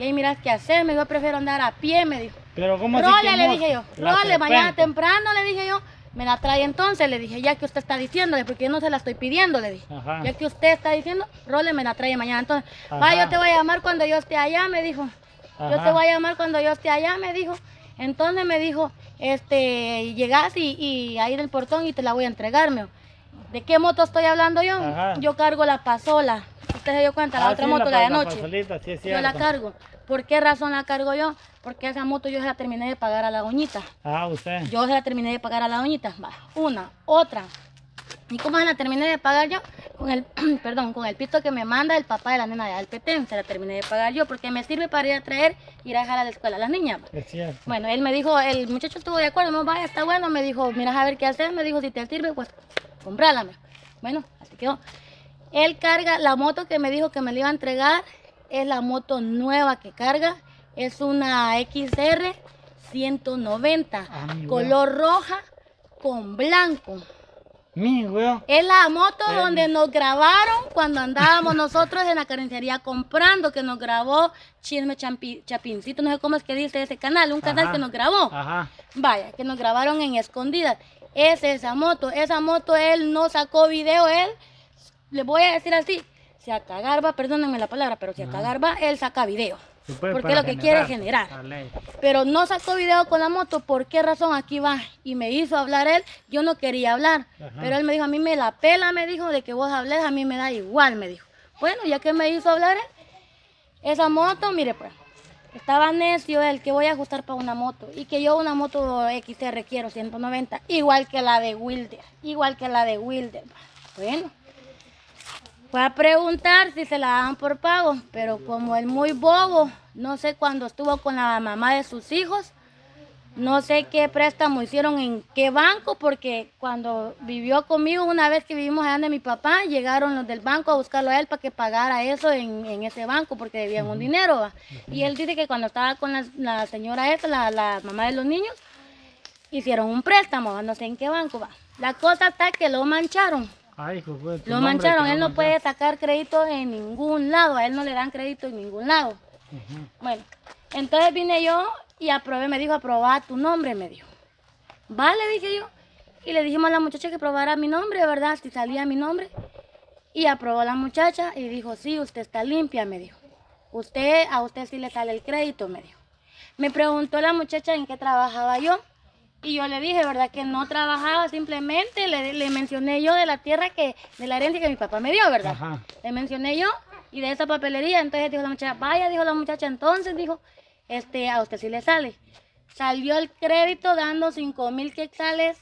Y miras qué hacer, me dijo, prefiero andar a pie, me dijo. Pero ¿cómo así Role, que le no? dije yo. La Role, mañana temprano, le dije yo. Me la trae entonces, le dije, ya que usted está diciéndole, porque yo no se la estoy pidiendo, le dije. Ajá. Ya que usted está diciendo, Role me la trae mañana. Entonces, va, Ajá. yo te voy a llamar cuando yo esté allá, me dijo. Yo te voy a llamar cuando yo esté allá, me dijo. Entonces me dijo, este, llegas y, y ahí del portón y te la voy a entregar, me dijo. ¿De qué moto estoy hablando yo? Ajá. Yo cargo la pasola. Usted se dio cuenta, la Ah, otra sí, moto, la, de pa- anoche. pasolita, sí, es yo la cargo. ¿Por qué razón la cargo yo? Porque esa moto yo se la terminé de pagar a la doñita. Ah, usted. Yo se la terminé de pagar a la doñita. Va, una, otra. ¿Y cómo se la terminé de pagar yo? Con el, perdón, con el pito que me manda el papá de la nena de Alpetén. Se la terminé de pagar yo porque me sirve para ir a traer y ir a dejar a la escuela a las niñas. Es cierto. Bueno, él me dijo, el muchacho estuvo de acuerdo, dijo, vaya, está bueno, me dijo, mira a ver qué hacer, me dijo, si te sirve, pues comprala. me dijo. Bueno, así quedó. Él carga, la moto que me dijo que me la iba a entregar, es la moto nueva que carga, es una XR 190, Ah, color roja con blanco. Mi weón. Es la moto Eh. donde nos grabaron cuando andábamos nosotros en la carnicería comprando, que nos grabó Chisme Champi- Chapincito, no sé cómo es que dice ese canal, un canal Ajá. que nos grabó. Ajá. Vaya, que nos grabaron en escondidas. Es esa moto. Esa moto él no sacó video, él, le voy a decir así, si a cagar va, perdónenme la palabra, pero si a cagar va, él saca video. Sí, pues, Porque lo que quiere es generar. Pero no sacó video con la moto, ¿por qué razón? Aquí va. Y me hizo hablar él, yo no quería hablar. Ajá. Pero él me dijo, a mí me la pela, me dijo, de que vos hables, a mí me da igual, me dijo. Bueno, ya que me hizo hablar él, esa moto, mire pues, estaba necio él que voy a ajustar para una moto. Y que yo una moto XR quiero 190, igual que la de Wilder, igual que la de Wilder. Bueno, fue a preguntar si se la daban por pago, pero como él muy bobo, no sé cuándo estuvo con la mamá de sus hijos, no sé qué préstamo hicieron en qué banco, porque cuando vivió conmigo, una vez que vivimos allá de mi papá, llegaron los del banco a buscarlo a él para que pagara eso en, en ese banco, porque debían un dinero. ¿va? Y él dice que cuando estaba con la, la señora esa, la, la mamá de los niños, hicieron un préstamo, ¿va? no sé en qué banco va. La cosa está que lo mancharon. Ay, Lo mancharon, él no puede sacar crédito en ningún lado, a él no le dan crédito en ningún lado. Bueno, entonces vine yo y aprobé, me dijo, aprobá tu nombre, me dijo. Vale, dije yo. Y le dijimos a la muchacha que probara mi nombre, ¿verdad? Si salía mi nombre. Y aprobó la muchacha y dijo, sí, usted está limpia, me dijo. Usted, a usted sí le sale el crédito, me dijo. Me preguntó la muchacha en qué trabajaba yo. Y yo le dije, ¿verdad? Que no trabajaba, simplemente le, le mencioné yo de la tierra que, de la herencia que mi papá me dio, ¿verdad? Ajá. Le mencioné yo y de esa papelería. Entonces dijo la muchacha, vaya, dijo la muchacha, entonces dijo, este, a usted sí le sale. Salió el crédito dando 5 mil quetzales.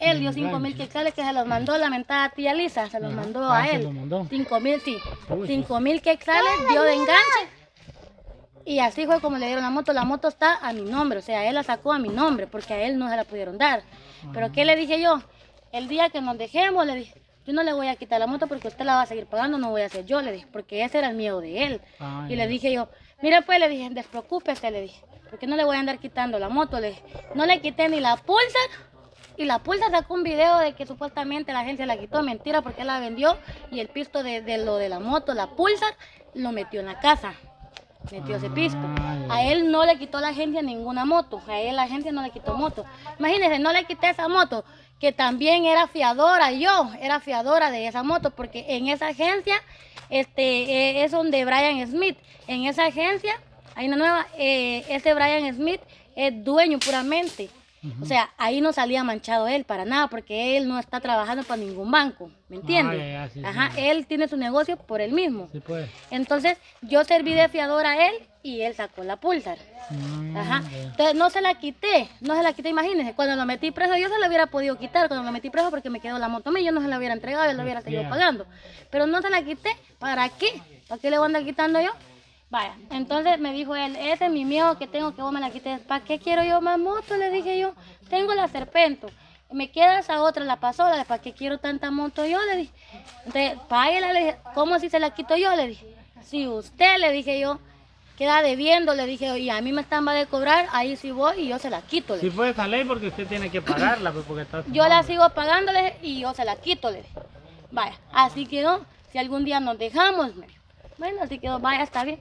Él dio 5 mil quetzales que se los mandó la mentada tía Lisa, se los Ajá. mandó Ah, a se él. los mandó. 5 mil, sí. Uy, 5 mil quetzales dio de enganche. Y así fue como le dieron la moto. La moto está a mi nombre, o sea, él la sacó a mi nombre, porque a él no se la pudieron dar. Pero ¿qué le dije yo? El día que nos dejemos, le dije, yo no le voy a quitar la moto porque usted la va a seguir pagando, no voy a ser yo, le dije, porque ese era el miedo de él. Ah, y le dije yo, mire pues, le dije, despreocúpese, le dije, porque no le voy a andar quitando la moto, le dije, no le quité ni la pulsar. Y la pulsa sacó un video de que supuestamente la agencia la quitó, mentira, porque él la vendió y el pisto de, de lo de la moto, la pulsa, lo metió en la casa. Metió ese pisto. Ah. A él no le quitó la agencia ninguna moto. A él la agencia no le quitó moto. Imagínense, no le quité esa moto, que también era fiadora yo, era fiadora de esa moto, porque en esa agencia este, eh, es donde Brian Smith. En esa agencia, hay una nueva, eh, ese Brian Smith es dueño puramente. O sea, ahí no salía manchado él para nada, porque él no está trabajando para ningún banco, ¿me entiendes? Ah, ya, ya, sí, Ajá, sí. él tiene su negocio por él mismo. Sí, pues. Entonces, yo serví de fiador a él y él sacó la pulsar. Mm, Ajá. Entonces, no se la quité, no se la quité, imagínense. Cuando lo metí preso, yo se la hubiera podido quitar cuando lo metí preso porque me quedó la moto a mí, yo no se la hubiera entregado, yo la hubiera seguido pagando. Pero no se la quité, ¿para qué? ¿Para qué le voy a andar quitando yo? Vaya, entonces me dijo él, ese es mi miedo que tengo que vos me la quites. ¿Para qué quiero yo más moto? Le dije yo, tengo la serpento. Me queda esa otra, la pasola, ¿para qué quiero tanta moto yo? Le dije. Entonces, páguela, le dije, ¿cómo si se la quito yo? Le dije. Si usted, le dije yo, queda debiendo, le dije, y a mí me están va de cobrar, ahí sí voy y yo se la quito. Sí, dije. pues esa ley porque usted tiene que pagarla, pues, porque está. Yo la sigo pagándole y yo se la quito, le dije. Vaya, así quedó. Si algún día nos dejamos, me dijo. Bueno, así quedó, vaya, está bien.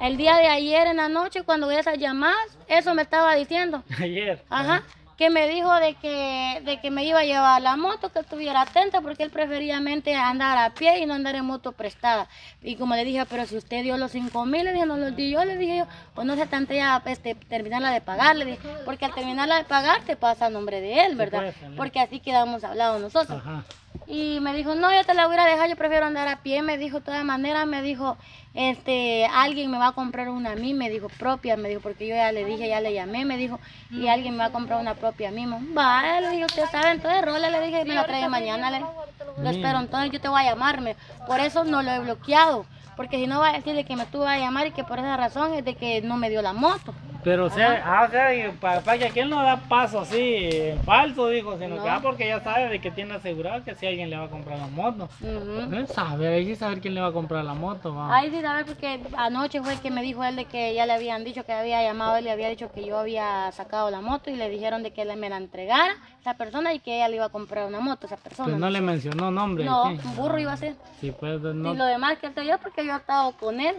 El día de ayer en la noche, cuando vi esas llamadas, eso me estaba diciendo. Ayer. Ajá. Que me dijo de que, de que me iba a llevar la moto, que estuviera atenta, porque él preferiblemente andar a pie y no andar en moto prestada. Y como le dije, pero si usted dio los cinco mil, le dije, no los di yo, le dije yo, pues no se tante ya este, terminarla de pagar, le dije, porque al terminarla de pagar te pasa a nombre de él, ¿verdad? puede ser. Porque así quedamos hablados nosotros. Ajá. Y me dijo, no, yo te la voy a dejar, yo prefiero andar a pie. Me dijo, de todas maneras, me dijo, este, alguien me va a comprar una a mí, me dijo, propia, me dijo, porque yo ya le dije, ya le llamé, me dijo, y alguien me va a comprar una propia a mí. Va, le dije, usted sabe, entonces rola, le dije, me la trae mañana, le lo espero, entonces yo te voy a llamarme. Por eso no lo he bloqueado, porque si no va a decir de que me tuvo a llamar y que por esa razón es de que no me dio la moto. Pero o sea, ah, o sea, y pa- para que aquel no da paso así en falso, dijo, sino No. que ah, porque ya sabe de que tiene asegurado que si alguien le va a comprar la moto. Ujú. No saber, hay que saber quién le va a comprar la moto, va. Ay, sí, saber porque anoche fue que me dijo él de que ya le habían dicho que había llamado, él le había dicho que yo había sacado la moto y le dijeron de que él me la entregara esa persona y que ella le iba a comprar una moto esa persona. Pues no le mencionó nombre. No, un burro iba a ser. Sí, pues Y no. lo demás que sé yo porque yo he estado con él.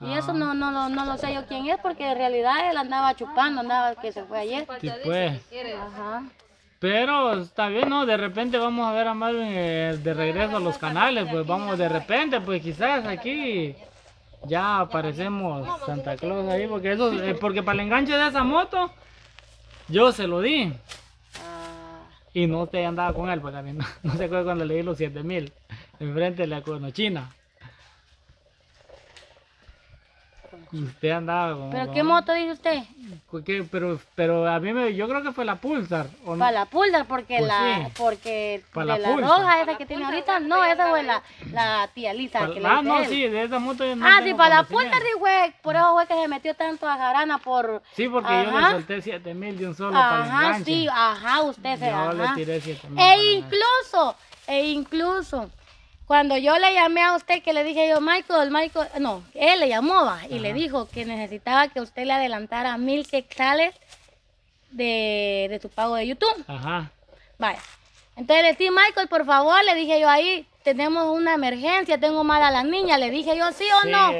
Y eso Ah. no, no, no, no lo sé yo quién es porque en realidad él andaba chupando, andaba que se fue ayer. Sí, pues. Ajá. Pero está bien, ¿no? De repente vamos a ver a Marvin eh, de regreso a los canales, pues vamos de repente, pues quizás aquí ya aparecemos Santa Claus ahí, porque eso, eh, porque para el enganche de esa moto, yo se lo di. Ah, Y no usted andaba con él, porque no, no se acuerda cuando le di los 7 mil. Enfrente de la China. Y usted andaba con. ¿Pero qué moto dice usted? ¿Qué? Pero, pero a mí me, yo creo que fue la Pulsar. ¿o no? Para la Pulsar, porque Pues la, sí. porque Pa' de la la, Pulsar. roja esa que tiene ahorita, no, esa fue la, la tía Lisa Pa- que le ah, dice no, él. sí, de esa moto yo no ah, sí, tengo para la conocimiento. Pulsar sí fue, por eso fue que se metió tanto a Jarana por... Sí, porque yo le Ajá. solté 7 mil de un solo para el Ajá, enganche. sí, ajá, usted se Yo le ajá. tiré 7 mil. E incluso, e incluso, cuando yo le llamé a usted que le dije yo, Michael, Michael, no, él le llamó va, y le dijo que necesitaba que usted le adelantara mil quetzales de, de tu pago de YouTube. Ajá. Vaya. Entonces le dije, Michael, por favor, le dije yo ahí, tenemos una emergencia, tengo mal a la niña, le dije yo, ¿sí o Sí, no?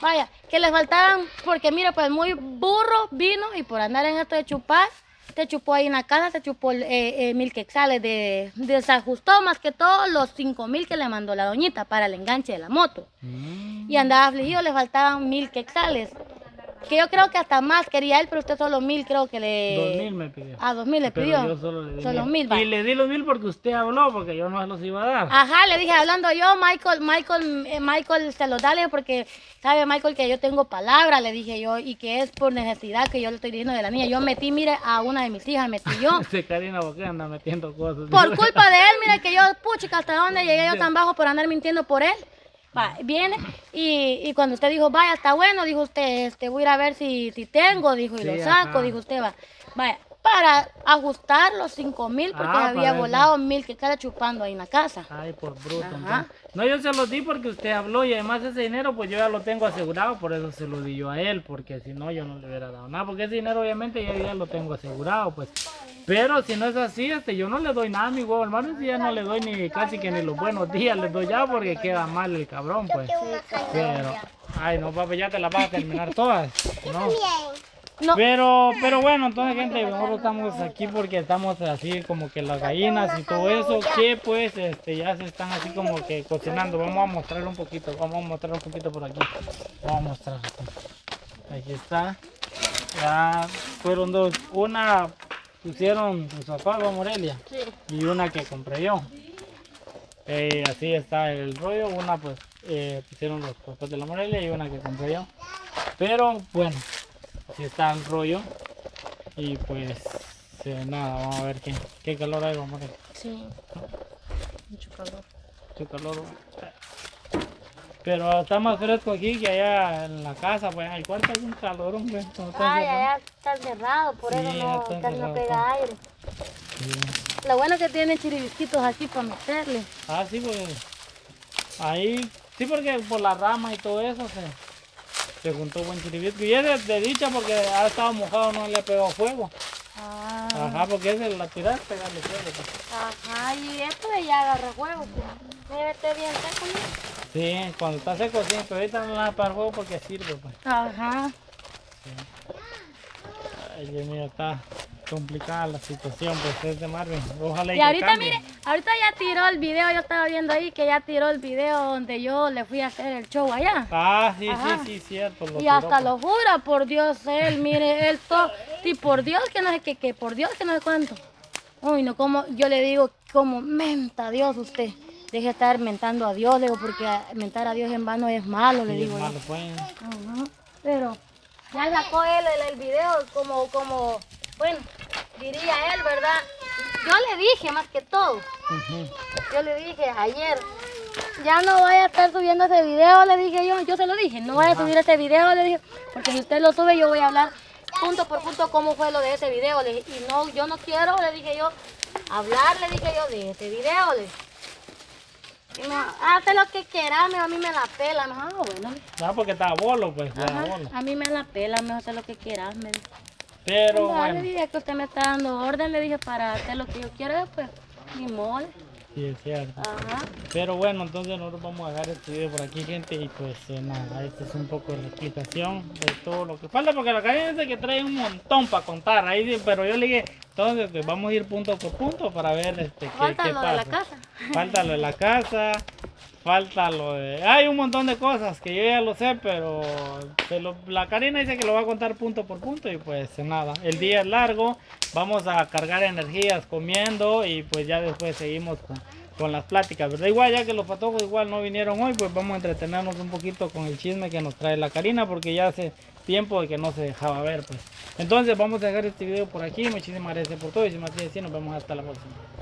Vaya, que le faltaban, porque mire, pues muy burro vino y por andar en esto de chupar, te chupó ahí en la casa, te chupó eh, eh, mil quetzales, de, desajustó más que todos los cinco mil que le mandó la doñita para el enganche de la moto. Mm. Y andaba afligido, le faltaban mil quetzales. Que yo creo que hasta más quería él, pero usted solo mil creo que le... Dos mil me pidió. Ah, dos mil le Pero pidió. yo solo le di Solo mil. Y le di los mil porque usted habló, porque yo no se los iba a dar. Ajá, le dije, hablando yo, Michael, Michael, eh, Michael se los da, le dije, porque sabe Michael que yo tengo palabra, le dije yo, y que es por necesidad que yo le estoy diciendo de la niña. Yo metí, mire, a una de mis hijas, metí yo. Ese Karina Boque anda metiendo cosas. Por culpa de él, mire que yo, puchica, hasta dónde llegué yo tan bajo por andar mintiendo por él. Va, viene y, y cuando usted dijo, vaya, está bueno, dijo usted, este, voy a ir a ver si, si tengo, dijo, y Sí, lo saco, ajá. dijo usted, va, vaya, para ajustar los cinco mil, porque Ah, había volado mil que estaba chupando ahí en la casa. Ay, por bruto. No, yo se los di porque usted habló y además ese dinero pues yo ya lo tengo asegurado, por eso se lo di yo a él, porque si no yo no le hubiera dado nada, porque ese dinero obviamente ya, ya lo tengo asegurado, pues. Pero si no es así, este, yo no le doy nada a mi huevo, hermano, si ya no le doy ni casi que ni los buenos días, le doy ya porque queda mal el cabrón, pues. Pero, ay no, papi, ya te las vas a terminar todas, ¿no? No, Pero, pero bueno, entonces gente, nosotros estamos aquí porque estamos así como que las gallinas y todo eso, que pues este ya se están así como que cocinando. Vamos a mostrar un poquito, vamos a mostrar un poquito por aquí. Vamos a mostrar. Aquí está. Ya fueron dos. Una pusieron su papá, va Morelia, y una que compré yo. Eh, así está el rollo. Una pues eh, pusieron los papás de la Morelia y una que compré yo. Pero bueno, así está el rollo. Y pues eh, nada, vamos a ver qué, qué calor hay, vamos a ver. sí, mucho calor. Qué calor. Pero está más fresco aquí que allá en la casa, pues el cuarto hay un calor, hombre. está Ay, allá está cerrado, por Sí, eso no, está no pega está. aire. Sí. Lo bueno es que tiene chiribisquitos así para meterle. Ah, sí, pues ahí, sí, porque por la rama y todo eso se, se juntó buen chiribisco. Y es de dicha porque ha estado mojado, no le ha pegado fuego. Ah, Ajá, porque ese la tirar, pegarle fuego. pues. ajá, y esto de ya agarra huevo. pues. Debe estar bien seco, ¿no? Sí, cuando está seco sí, pero ahorita no la para el porque sirve pues. Ajá. Ay, Dios mío, está complicada la situación pues es de Marvin. Ojalá y, Y ahorita, mire, ahorita ya tiró el video, yo estaba viendo ahí que ya tiró el video donde yo le fui a hacer el show allá. Ah, sí, Ajá. sí, sí, cierto. lo Y tiró, hasta pues. lo jura, por Dios, él, mire, él todo, y por Dios que no sé qué, que por Dios que no sé cuánto. Uy, no, como, yo le digo, como menta a Dios usted. Deje de estar mentando a Dios, le digo, porque mentar a Dios en vano es malo, le digo. yo. malo, pues. Pero ya sacó él el, el video como, como, bueno, diría él, ¿verdad? Yo le dije más que todo, yo le dije ayer, ya no vaya a estar subiendo ese video, le dije yo, yo se lo dije, no vaya a subir ese video, le dije, porque si usted lo sube yo voy a hablar punto por punto cómo fue lo de ese video, le dije, y no, yo no quiero, le dije yo, hablar, le dije yo, de ese video, le dije. Dijo, hace lo que quiera, me dijo, a mí me la pela, me dijo, ah, bueno, Ah, porque estaba bolo, pues, bolo. A mí me la pela, me hace lo que quieras, me. Pero Ya le bueno, dije que usted me está dando orden, le dije para hacer lo que yo quiero, pues ni modo. sí es cierto. Ajá. Pero bueno, entonces nosotros vamos a dejar este video por aquí, gente, y pues eh, nada, esta es un poco la explicación de todo lo que falta, porque la cadena dice que trae un montón para contar, ahí pero yo le dije, entonces pues, vamos a ir punto por punto para ver este, qué, Falta qué lo pasa. de la casa. Falta lo de la casa, falta lo de... Hay un montón de cosas que yo ya lo sé, pero lo- la Karina dice que lo va a contar punto por punto y pues nada, el día es largo, vamos a cargar energías comiendo y pues ya después seguimos con, con las pláticas, ¿verdad? Igual ya que los patojos igual no vinieron hoy, pues vamos a entretenernos un poquito con el chisme que nos trae la Karina porque ya hace tiempo de que no se dejaba ver pues. Entonces vamos a dejar este video por aquí, muchísimas gracias por todo y sin más que nos vemos hasta la próxima.